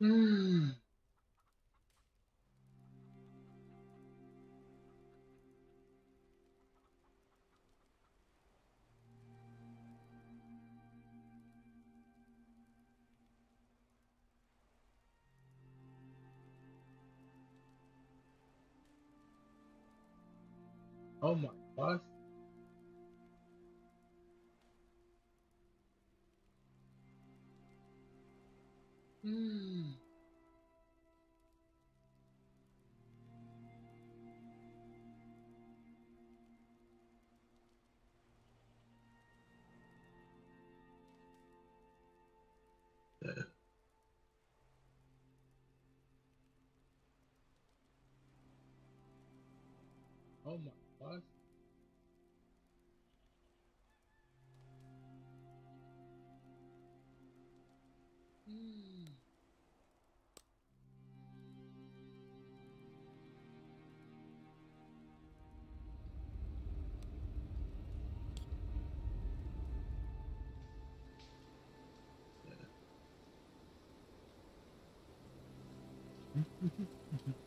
Hmm. Oh my gosh. Hmm. Oh my god. Hmm. mm-hmm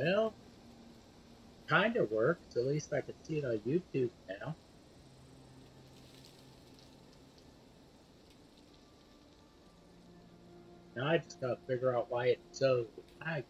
Well, kind of works. At least I can see it on YouTube now. Now I just gotta figure out why it's so lag.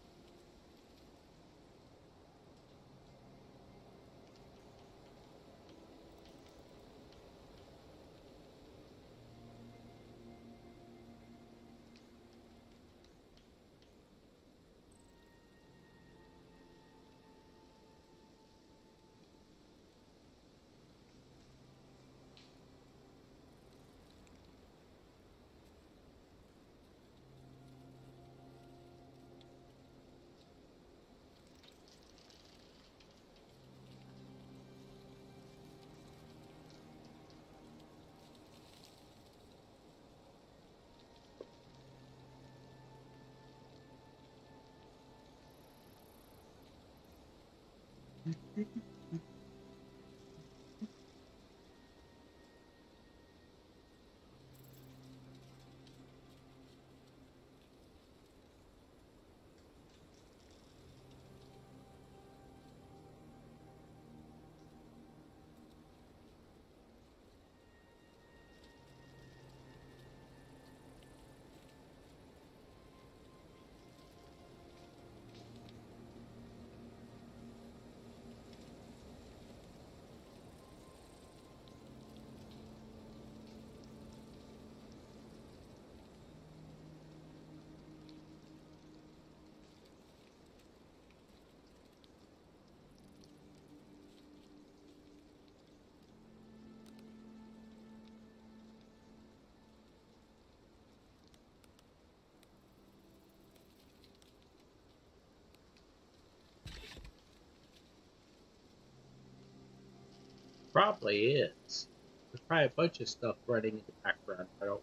Probably is. There's probably a bunch of stuff running in the background. I don't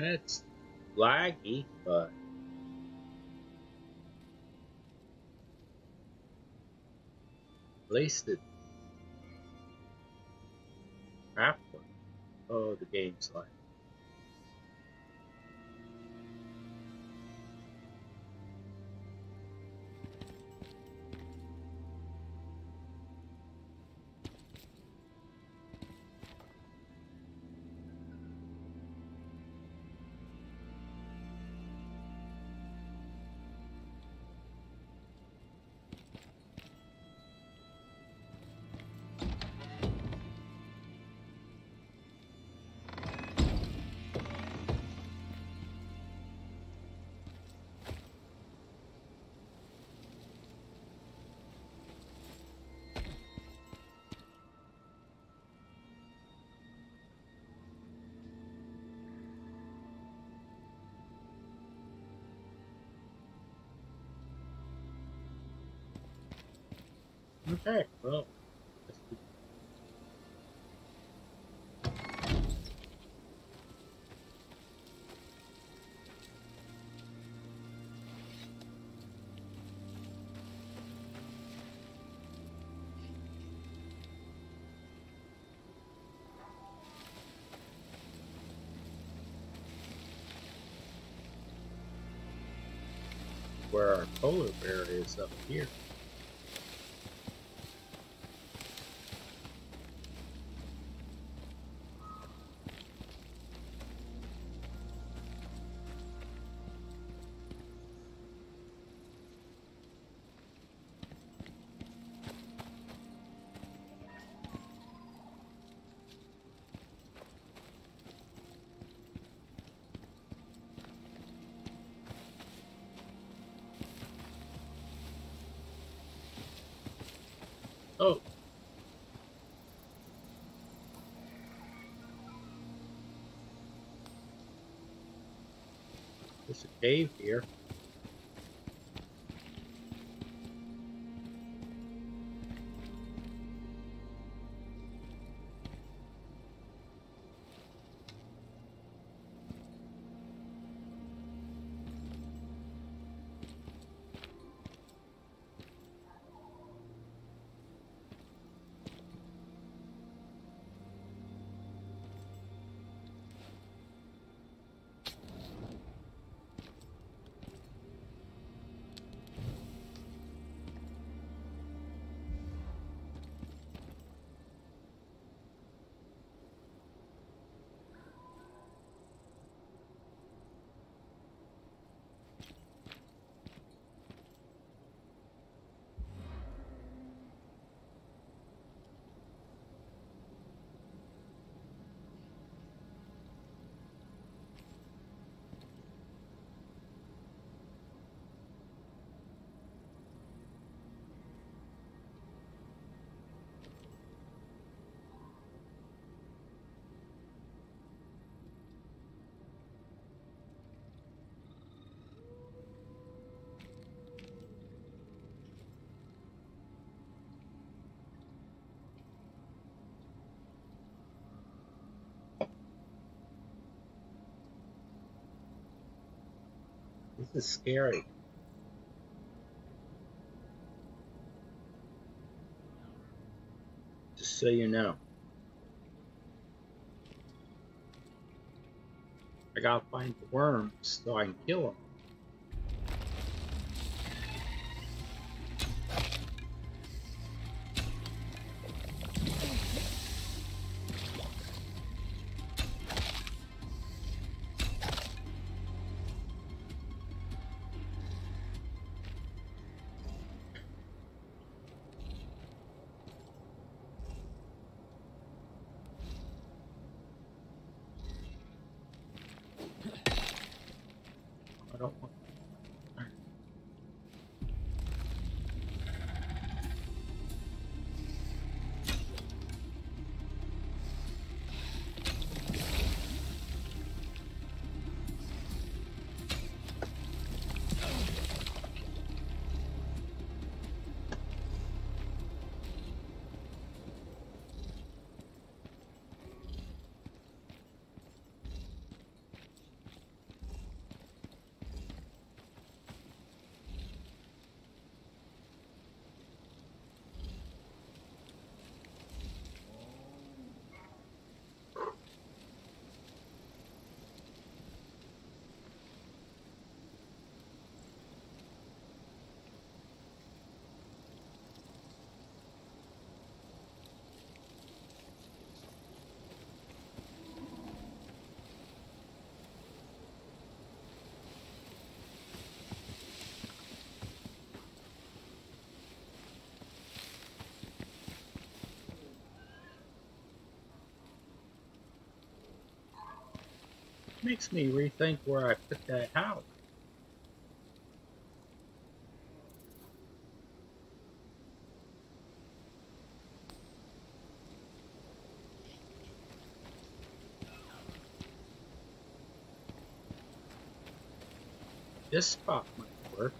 It's laggy, but at least it halfway. Oh, the game's like. Okay, well. Where our polar bear is up here. Cave here. This is scary. Just so you know. I gotta find the worms so I can kill them. Makes me rethink where I put that house. This spot might work.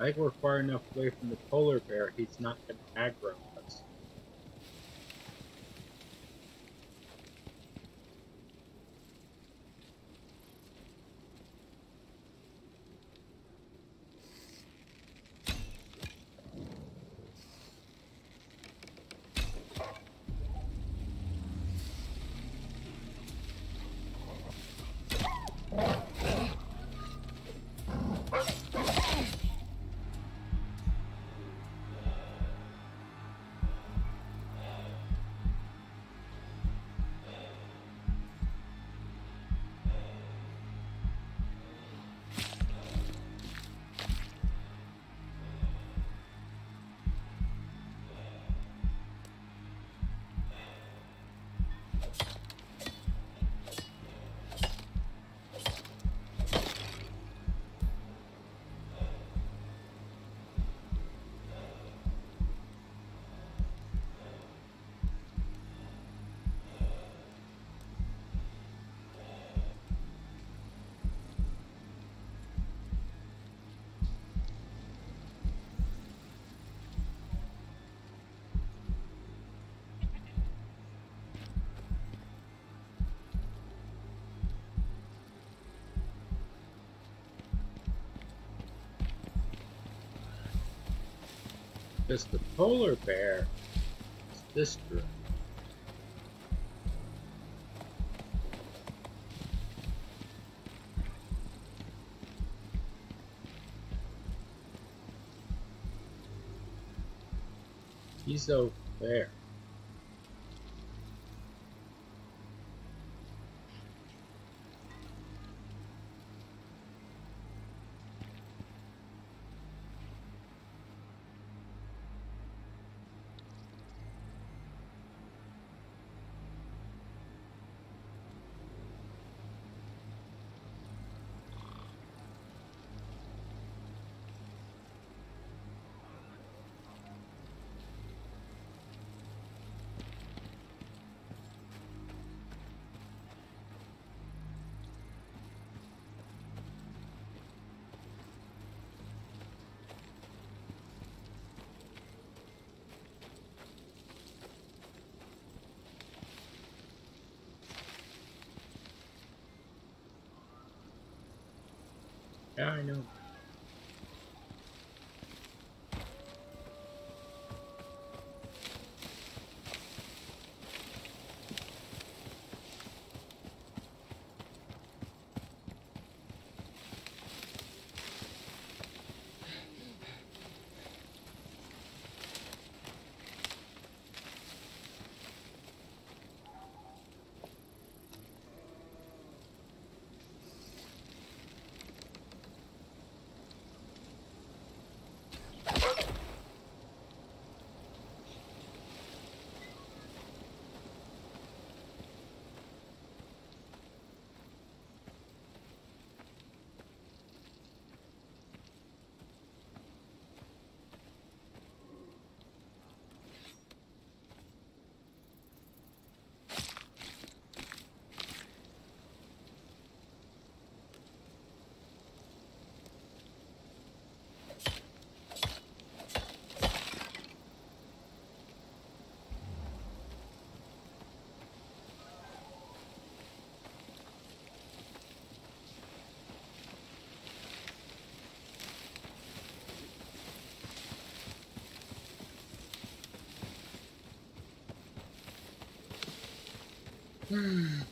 I think we're far enough away from the polar bear, he's not going to aggro Because the polar bear is this direction. He's over there. Yeah, I know. Hmm.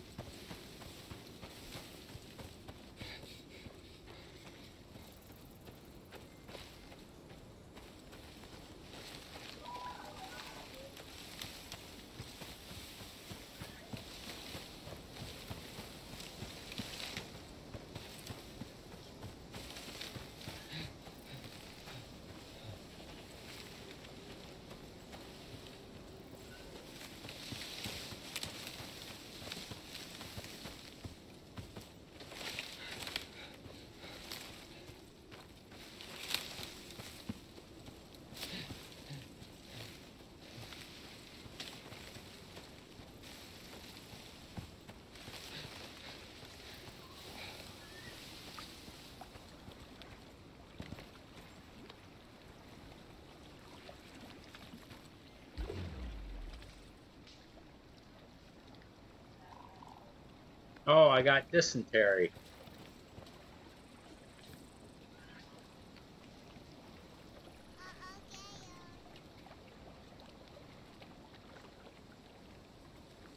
Oh, I got dysentery.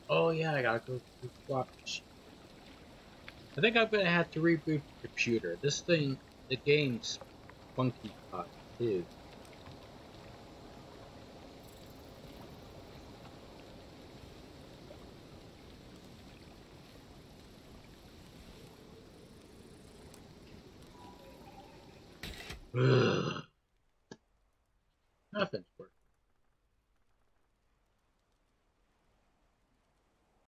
Oh yeah, I gotta go the. I think I'm gonna have to reboot the computer. This thing, the game's funky uh, too. Ugh.